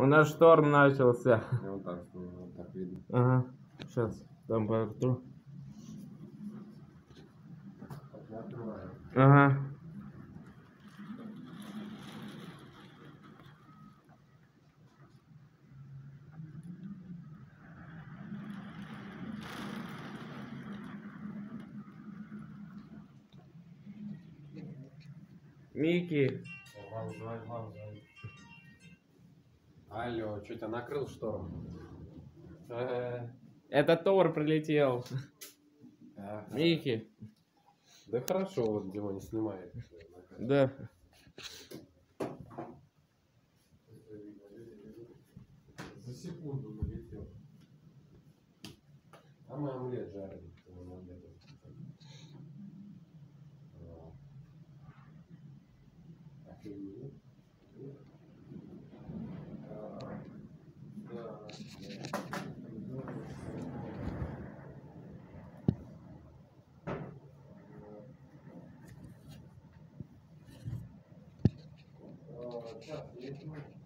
У нас шторм начался. Я вот так, вот так видно. Ага. Сейчас я открываю. Ага. Микки, давай, давай. Алло, что тебя накрыл шторм? Э, это Тор прилетел. ага. Микки, Да хорошо, вот Дима не снимает. да. За секунду налетел. А мы омлет жарим. мы омлет. А. Охренеть. А, да. А, Сейчас, я не знаю.